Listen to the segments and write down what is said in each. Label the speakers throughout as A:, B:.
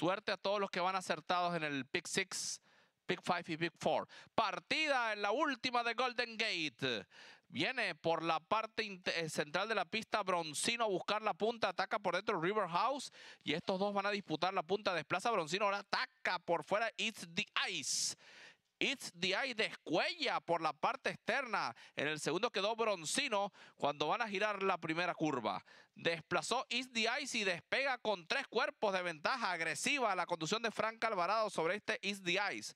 A: Suerte a todos los que van acertados en el Pick 6, Pick 5 y Pick 4. Partida en la última de Golden Gate. Viene por la parte eh, central de la pista Broncino a buscar la punta, ataca por dentro River House y estos dos van a disputar la punta, desplaza Broncino, ahora ataca por fuera It's the Ice. It's the Eye descuella por la parte externa. En el segundo quedó Broncino cuando van a girar la primera curva. Desplazó It's the Ice y despega con tres cuerpos de ventaja agresiva la conducción de Frank Alvarado sobre este It's the Ice.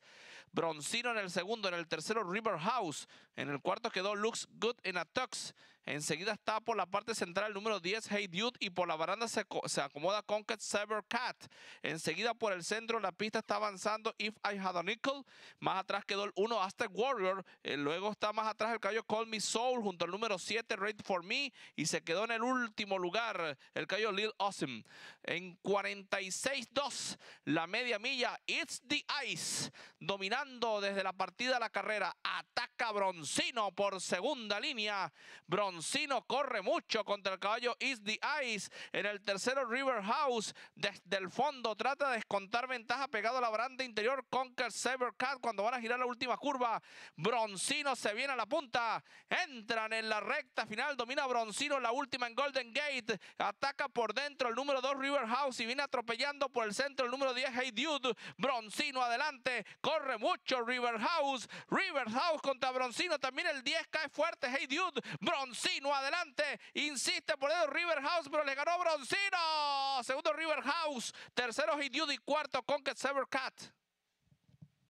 A: Broncino en el segundo, en el tercero River House. En el cuarto quedó Looks Good in a Tux. Enseguida está por la parte central el número 10, Hey Dude, y por la baranda se, acomoda Conquest Cyber Cat. Enseguida por el centro la pista está avanzando If I Had a Nickel. Más atrás quedó el 1, Aztec Warrior. Eh, luego está más atrás el caballo Call Me Soul junto al número 7, Raid for Me. Y se quedó en el último lugar el caballo Lil Awesome. En 46-2, la media milla, It's the Ice. Dominando desde la partida la carrera. Ataca Broncino por segunda línea. Broncino corre mucho contra el caballo Is the Ice. En el tercero River House. Desde el fondo trata de descontar ventaja pegado a la baranda interior. Conquer Cat cuando van a girar la última curva. Broncino se viene a la punta. Entran en la recta final. Domina Broncino la última en Golden Gate. Ataca por dentro el número 2 River House y viene atropellando por el centro el número 10 Hey Dude. Broncino adelante. Corre mucho River House. River House contra Broncino. También el 10 cae fuerte Hey Dude. Broncino adelante. Insiste por el River House, pero le ganó Broncino. Segundo River House. Tercero Dude y cuarto Conquest Cat.